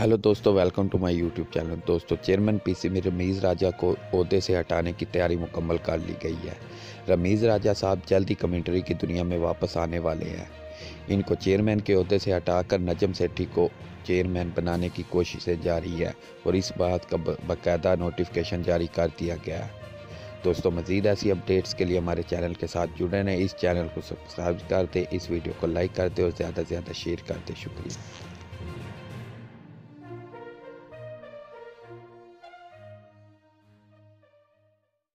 Hello दोस्तों welcome to my YouTube channel दोस्तों chairman PC में रमीज़ राजा को अहदे से हटाने की तैयारी मुकम्मल कर ली गई है। रमीज़ राजा साहब जल्द ही कमेंट्री की दुनिया में वापस आने वाले हैं। इनको चेयरमैन के अहदे से हटाकर नजम सेठी को चेयरमैन बनाने की कोशिशें जारी है और इस बात का बाकायदा नोटिफिकेशन जारी कर दिया गया है। दोस्तों, मज़ीद ऐसी अपडेट्स के लिए हमारे चैनल के साथ जुड़े रहें। इस चैनल को सब्सक्राइब कर दें, इस वीडियो को लाइक कर दें और ज़्यादा से ज़्यादा शेयर कर दें। शुक्रिया।